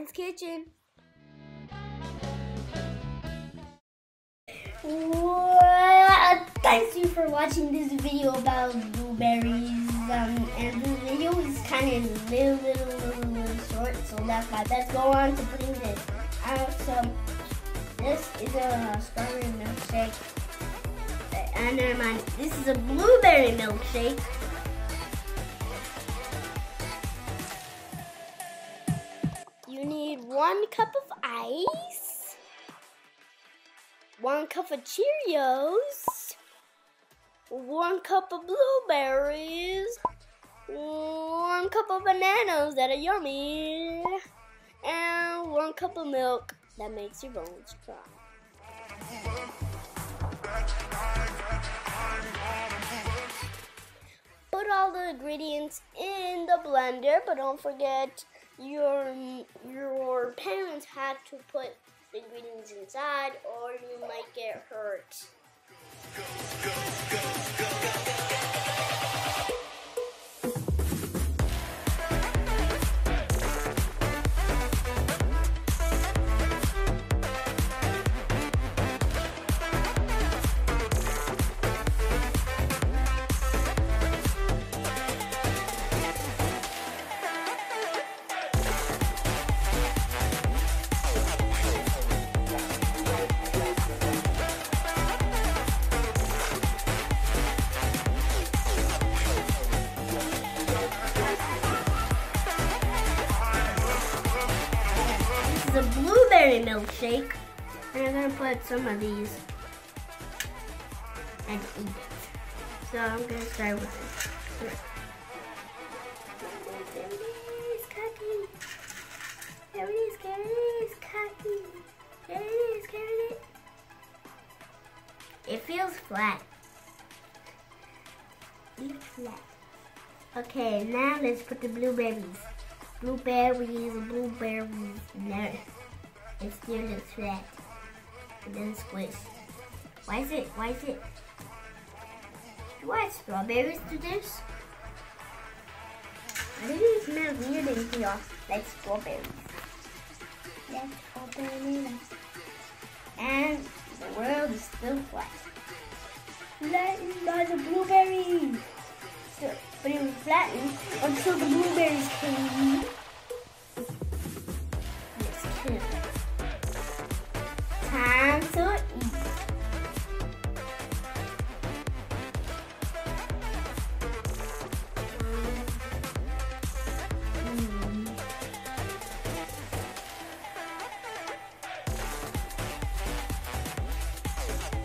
Ryan's Kitchen. Well, thanks you for watching this video about blueberries. Um, and this video is kind of little, little, little, little short, so that's why. Let's go on to putting this out. So this is a strawberry milkshake. And uh, never mind, this is a blueberry milkshake. One cup of ice one cup of Cheerios, one cup of blueberries, one cup of bananas that are yummy, and one cup of milk that makes your bones dry. Put all the ingredients in the blender, but don't forget your your parents had to put the ingredients inside or you might get hurt. Go, go, is a blueberry milkshake. And I'm gonna put some of these and eat it. So I'm gonna start with this. There it is. There it is. There it is, there it is. It feels flat. It's flat. Okay, now let's put the blueberries blueberries, blueberries. It's still the flat. And then squish. Why is it, why is it, do I strawberries to this? I think it smells weird in here, like strawberries. Like strawberries. And the world is still flat. Let me the blueberries but it was flattened until the blueberries came.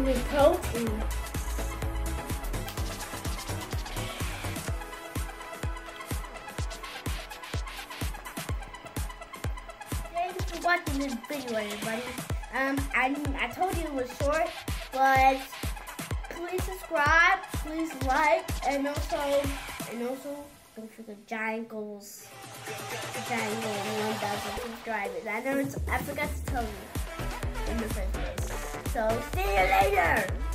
Me protein. watching this video, everybody. Um, I, I told you it was short, but please subscribe, please like, and also, and also, don't forget giant goals. The giant goal 1,000 subscribers. I know it's, I forgot to tell you in the first place. So, see you later!